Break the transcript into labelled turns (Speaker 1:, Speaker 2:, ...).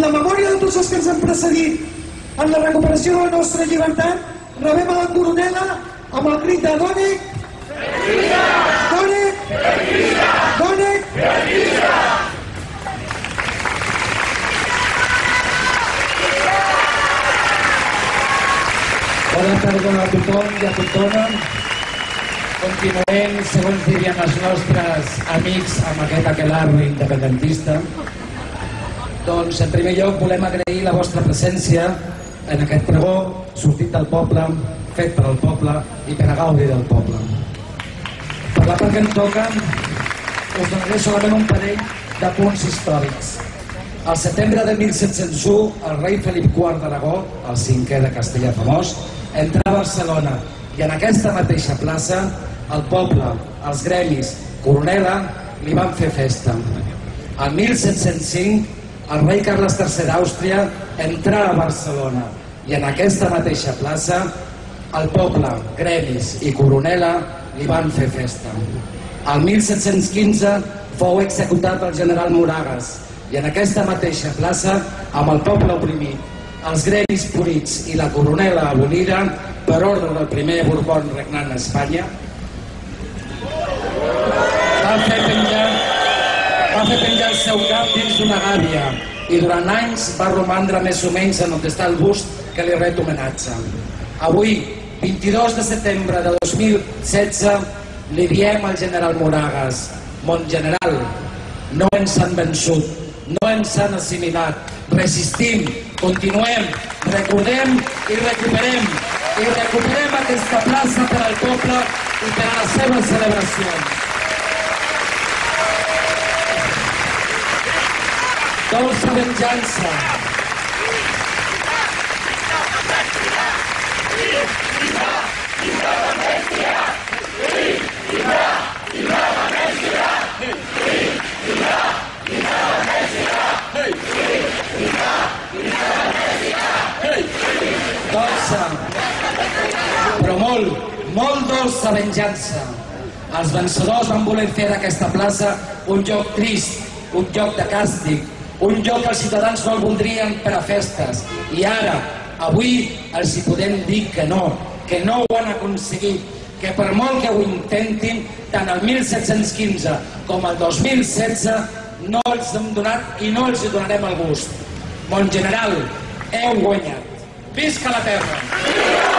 Speaker 1: La memòria de tots els que ens han precedit en la recuperació de la nostra llibertat, rebem a la coronela amb el crit de Dònec, Dònec, Dònec,
Speaker 2: Bona tarda a tothom i a tothom. Continuem, segons dirien els nostres amics, amb aquest aquelarre independentista. Doncs, en primer lloc, volem agrair la vostra presència en aquest pregó sortit del poble, fet per al poble i per a gaudi del poble. Per la part que em toca, us donaré solament un parell de punts històrics. Al setembre de 1701, el rei Felip IV d'Aragó, el cinquè de Castella famós, entra a Barcelona i en aquesta mateixa plaça el poble, els gremis, Coronela, li van fer festa. El 1705, el rei Carles III d'Àustria entra a Barcelona i en aquesta mateixa plaça el poble, gremis i Coronela li van fer festa. El 1715 fou executat el general Moragas i en aquesta mateixa plaça, amb el poble oprimit, els gremis purits i la coronela abolida per ordre del primer Borbón regnant a Espanya, va fer penjar, va fer penjar el seu cap dins d'una gàbia i durant anys va romandre més o menys en on està el bust que li ret homenatge. Avui, 22 de setembre de 2016, li diem al general Moragas, mon general, no ens han vençut, no ens han assimilat, resistim, continuem, recordem i recuperem, i recuperem aquesta plaça per al poble i per a les seves celebracions. Dolça venjança. Dolça, però molt, molt dolça venjança. Els vencedors van voler fer d'aquesta plaça un lloc trist, un lloc de càstig, un lloc que els ciutadans no el voldrien per a festes. I ara, avui, els hi podem dir que no, que no ho han aconseguit, que per molt que ho intentin, tant el 1715 com el 2016 no els hem donat i no els hi donarem el gust. Bon general, heu guanyat. Visca la terra!